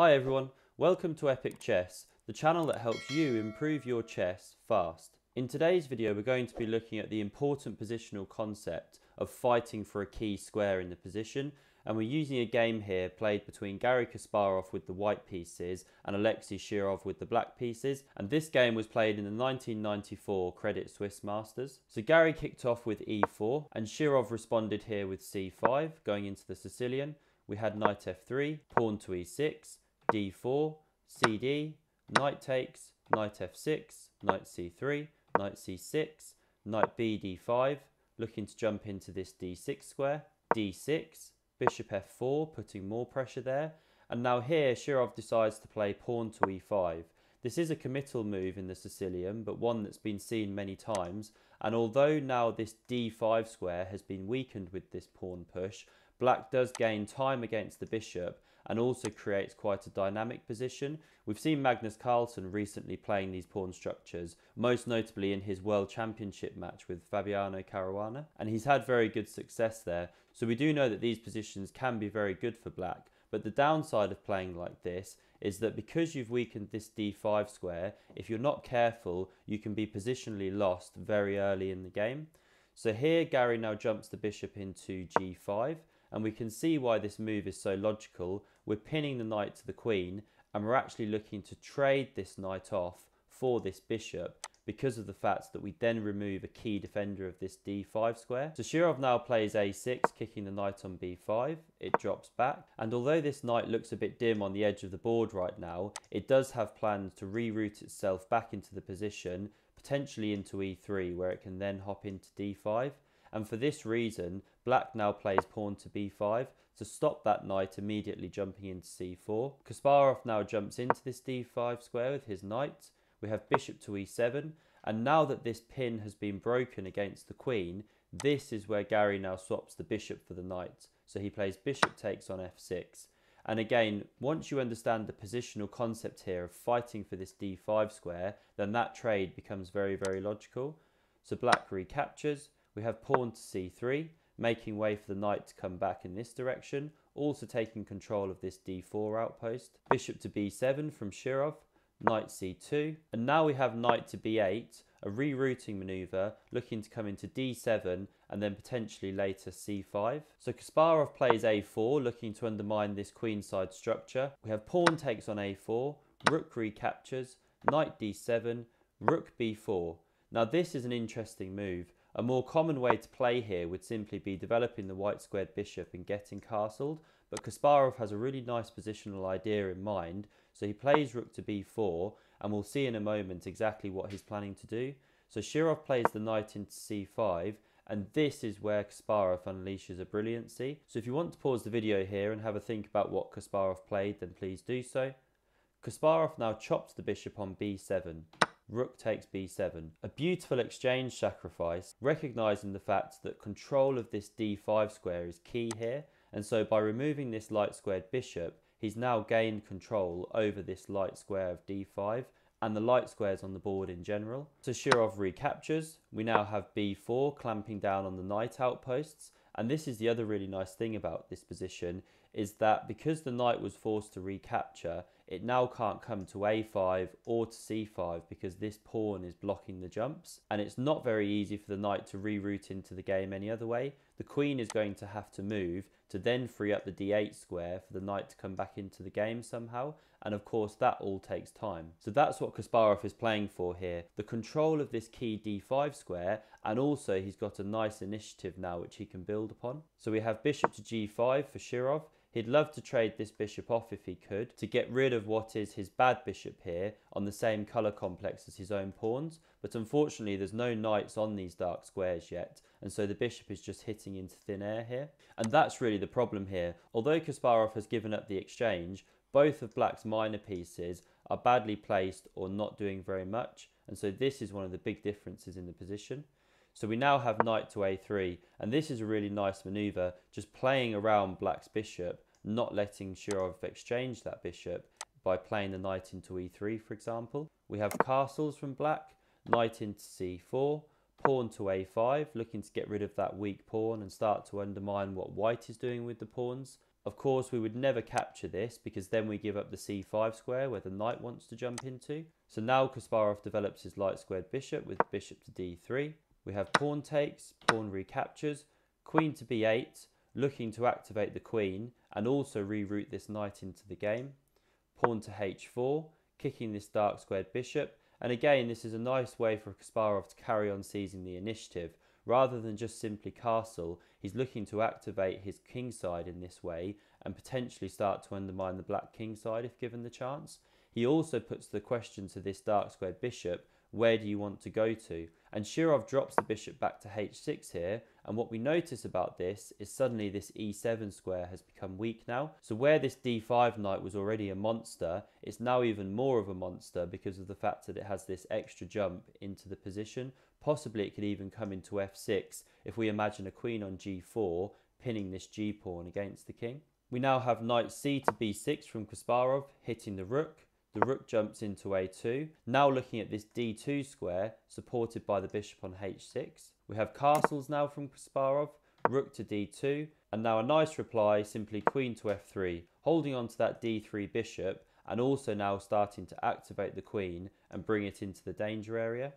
Hi everyone, welcome to Epic Chess, the channel that helps you improve your chess fast. In today's video we're going to be looking at the important positional concept of fighting for a key square in the position and we're using a game here played between Garry Kasparov with the white pieces and Alexei Shirov with the black pieces and this game was played in the 1994 Credit Suisse Masters. So Garry kicked off with e4 and Shirov responded here with c5 going into the Sicilian. We had knight f3, pawn to e6, d4, cd, knight takes, knight f6, knight c3, knight c6, knight b d5, looking to jump into this d6 square, d6, bishop f4, putting more pressure there. And now here, Shirov decides to play pawn to e5. This is a committal move in the Sicilian, but one that's been seen many times. And although now this d5 square has been weakened with this pawn push, black does gain time against the bishop and also creates quite a dynamic position. We've seen Magnus Carlsen recently playing these pawn structures, most notably in his World Championship match with Fabiano Caruana, and he's had very good success there. So we do know that these positions can be very good for black, but the downside of playing like this is that because you've weakened this d5 square, if you're not careful, you can be positionally lost very early in the game. So here Garry now jumps the bishop into g5, and we can see why this move is so logical. We're pinning the knight to the queen and we're actually looking to trade this knight off for this bishop because of the fact that we then remove a key defender of this d5 square. So Shirov now plays a6, kicking the knight on b5. It drops back. And although this knight looks a bit dim on the edge of the board right now, it does have plans to reroute itself back into the position, potentially into e3, where it can then hop into d5 and for this reason, black now plays pawn to b5 to stop that knight immediately jumping into c4. Kasparov now jumps into this d5 square with his knight. We have bishop to e7, and now that this pin has been broken against the queen, this is where Garry now swaps the bishop for the knight. So he plays bishop takes on f6. And again, once you understand the positional concept here of fighting for this d5 square, then that trade becomes very, very logical. So black recaptures, we have pawn to c3, making way for the knight to come back in this direction, also taking control of this d4 outpost. Bishop to b7 from Shirov, knight c2, and now we have knight to b8, a rerouting maneuver looking to come into d7 and then potentially later c5. So Kasparov plays a4 looking to undermine this queenside structure. We have pawn takes on a4, rook recaptures, knight d7, rook b4. Now this is an interesting move a more common way to play here would simply be developing the white squared bishop and getting castled, but Kasparov has a really nice positional idea in mind, so he plays rook to b4, and we'll see in a moment exactly what he's planning to do. So Shirov plays the knight into c5, and this is where Kasparov unleashes a brilliancy. So if you want to pause the video here and have a think about what Kasparov played, then please do so. Kasparov now chops the bishop on b7 rook takes b7. A beautiful exchange sacrifice, recognising the fact that control of this d5 square is key here, and so by removing this light squared bishop, he's now gained control over this light square of d5 and the light squares on the board in general. So Shirov recaptures. We now have b4 clamping down on the knight outposts. And this is the other really nice thing about this position is that because the knight was forced to recapture, it now can't come to a5 or to c5 because this pawn is blocking the jumps and it's not very easy for the knight to reroute into the game any other way. The queen is going to have to move to then free up the d8 square for the knight to come back into the game somehow and of course that all takes time. So that's what Kasparov is playing for here, the control of this key d5 square and also he's got a nice initiative now which he can build upon. So we have bishop to g5 for Shirov, He'd love to trade this bishop off if he could, to get rid of what is his bad bishop here on the same colour complex as his own pawns, but unfortunately there's no knights on these dark squares yet, and so the bishop is just hitting into thin air here. And that's really the problem here. Although Kasparov has given up the exchange, both of black's minor pieces are badly placed or not doing very much, and so this is one of the big differences in the position. So we now have knight to a3, and this is a really nice maneuver, just playing around black's bishop, not letting Shirov exchange that bishop by playing the knight into e3, for example. We have castles from black, knight into c4, pawn to a5, looking to get rid of that weak pawn and start to undermine what white is doing with the pawns. Of course, we would never capture this because then we give up the c5 square where the knight wants to jump into. So now Kasparov develops his light squared bishop with bishop to d3. We have pawn takes, pawn recaptures, queen to b8, looking to activate the queen and also reroute this knight into the game. Pawn to h4, kicking this dark squared bishop. And again, this is a nice way for Kasparov to carry on seizing the initiative. Rather than just simply castle, he's looking to activate his king side in this way and potentially start to undermine the black king side if given the chance. He also puts the question to this dark squared bishop, where do you want to go to? And Shirov drops the bishop back to h6 here, and what we notice about this is suddenly this e7 square has become weak now. So where this d5 knight was already a monster, it's now even more of a monster because of the fact that it has this extra jump into the position. Possibly it could even come into f6 if we imagine a queen on g4 pinning this g-pawn against the king. We now have knight c to b6 from Kasparov, hitting the rook. The rook jumps into a2. Now looking at this d2 square, supported by the bishop on h6. We have castles now from Kasparov, rook to d2, and now a nice reply, simply queen to f3, holding on to that d3 bishop, and also now starting to activate the queen and bring it into the danger area.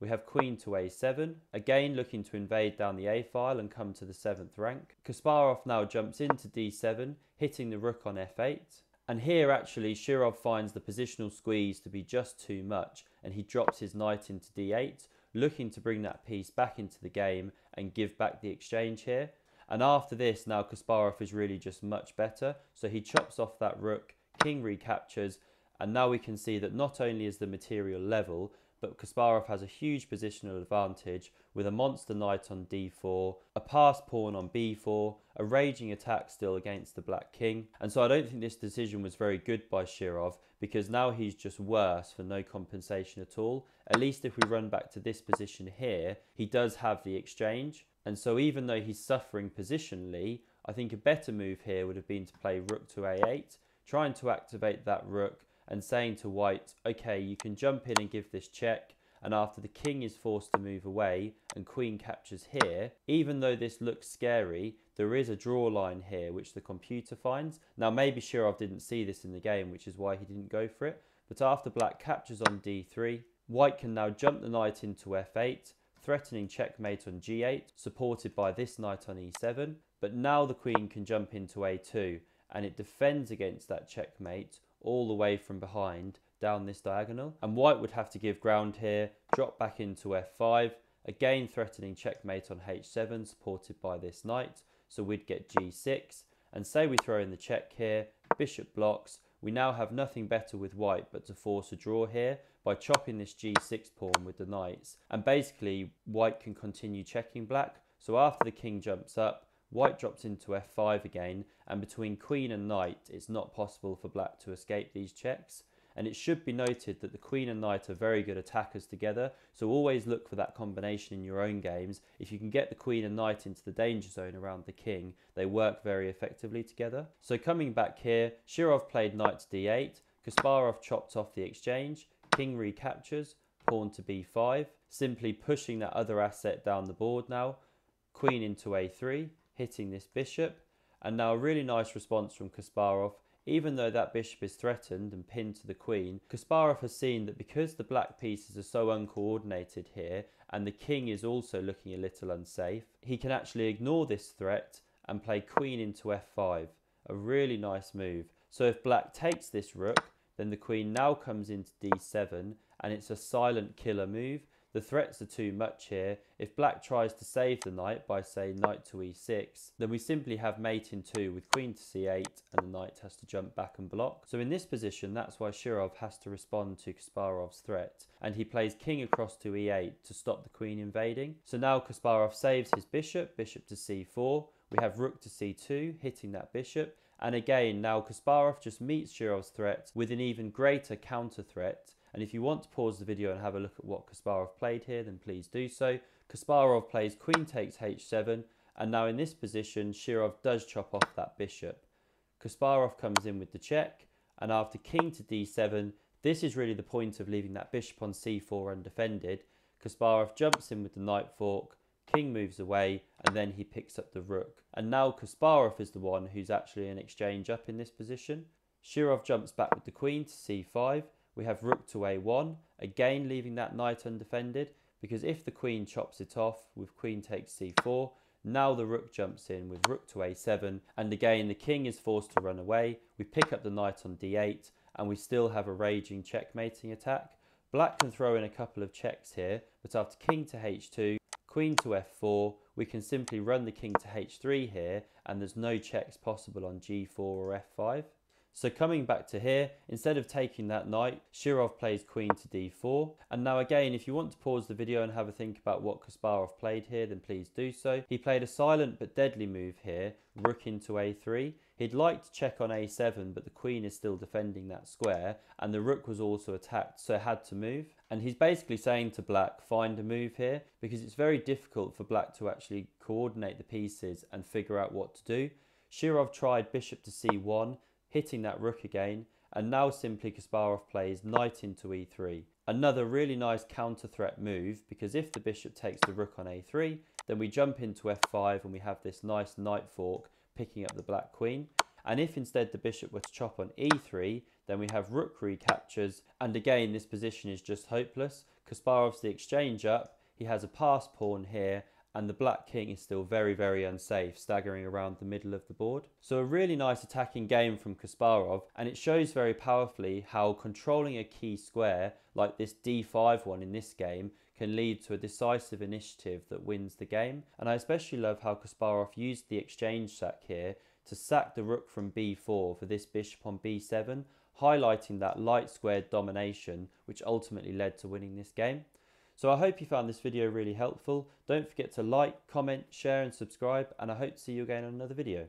We have queen to a7, again looking to invade down the a file and come to the 7th rank. Kasparov now jumps into d7, hitting the rook on f8. And here actually Shirov finds the positional squeeze to be just too much and he drops his knight into d8, looking to bring that piece back into the game and give back the exchange here. And after this, now Kasparov is really just much better. So he chops off that rook, king recaptures, and now we can see that not only is the material level, but Kasparov has a huge positional advantage with a monster knight on d4, a passed pawn on b4, a raging attack still against the black king. And so I don't think this decision was very good by Shirov because now he's just worse for no compensation at all. At least if we run back to this position here, he does have the exchange. And so even though he's suffering positionally, I think a better move here would have been to play rook to a8, trying to activate that rook and saying to white, okay, you can jump in and give this check. And after the king is forced to move away and queen captures here, even though this looks scary, there is a draw line here which the computer finds. Now maybe Shirov didn't see this in the game, which is why he didn't go for it. But after black captures on d3, white can now jump the knight into f8, threatening checkmate on g8, supported by this knight on e7. But now the queen can jump into a2, and it defends against that checkmate all the way from behind down this diagonal. And white would have to give ground here, drop back into f5, again threatening checkmate on h7 supported by this knight. So we'd get g6 and say we throw in the check here, bishop blocks, we now have nothing better with white but to force a draw here by chopping this g6 pawn with the knights. And basically white can continue checking black. So after the king jumps up, White drops into f5 again, and between queen and knight, it's not possible for black to escape these checks. And it should be noted that the queen and knight are very good attackers together, so always look for that combination in your own games. If you can get the queen and knight into the danger zone around the king, they work very effectively together. So coming back here, Shirov played knight to d8, Kasparov chopped off the exchange, king recaptures, pawn to b5, simply pushing that other asset down the board now, queen into a3, hitting this bishop. And now a really nice response from Kasparov. Even though that bishop is threatened and pinned to the queen, Kasparov has seen that because the black pieces are so uncoordinated here and the king is also looking a little unsafe, he can actually ignore this threat and play queen into f5. A really nice move. So if black takes this rook, then the queen now comes into d7 and it's a silent killer move the threats are too much here. If black tries to save the knight by say knight to e6, then we simply have mate in 2 with queen to c8 and the knight has to jump back and block. So in this position, that's why Shirov has to respond to Kasparov's threat. And he plays king across to e8 to stop the queen invading. So now Kasparov saves his bishop, bishop to c4. We have rook to c2, hitting that bishop. And again, now Kasparov just meets Shirov's threat with an even greater counter threat and if you want to pause the video and have a look at what Kasparov played here, then please do so. Kasparov plays queen takes h7, and now in this position, Shirov does chop off that bishop. Kasparov comes in with the check, and after king to d7, this is really the point of leaving that bishop on c4 undefended. Kasparov jumps in with the knight fork, king moves away, and then he picks up the rook. And now Kasparov is the one who's actually an exchange up in this position. Shirov jumps back with the queen to c5. We have rook to a1, again leaving that knight undefended, because if the queen chops it off with queen takes c4, now the rook jumps in with rook to a7, and again the king is forced to run away. We pick up the knight on d8, and we still have a raging checkmating attack. Black can throw in a couple of checks here, but after king to h2, queen to f4, we can simply run the king to h3 here, and there's no checks possible on g4 or f5. So coming back to here, instead of taking that knight, Shirov plays queen to d4. And now again, if you want to pause the video and have a think about what Kasparov played here, then please do so. He played a silent but deadly move here, rook into a3. He'd like to check on a7, but the queen is still defending that square, and the rook was also attacked, so had to move. And he's basically saying to black, find a move here, because it's very difficult for black to actually coordinate the pieces and figure out what to do. Shirov tried bishop to c1, hitting that rook again, and now simply Kasparov plays knight into e3. Another really nice counter threat move, because if the bishop takes the rook on a3, then we jump into f5 and we have this nice knight fork picking up the black queen. And if instead the bishop were to chop on e3, then we have rook recaptures, and again this position is just hopeless. Kasparov's the exchange up, he has a pass pawn here, and the black king is still very, very unsafe, staggering around the middle of the board. So a really nice attacking game from Kasparov, and it shows very powerfully how controlling a key square, like this d5 one in this game, can lead to a decisive initiative that wins the game. And I especially love how Kasparov used the exchange sack here to sack the rook from b4 for this bishop on b7, highlighting that light squared domination, which ultimately led to winning this game. So I hope you found this video really helpful. Don't forget to like, comment, share and subscribe and I hope to see you again on another video.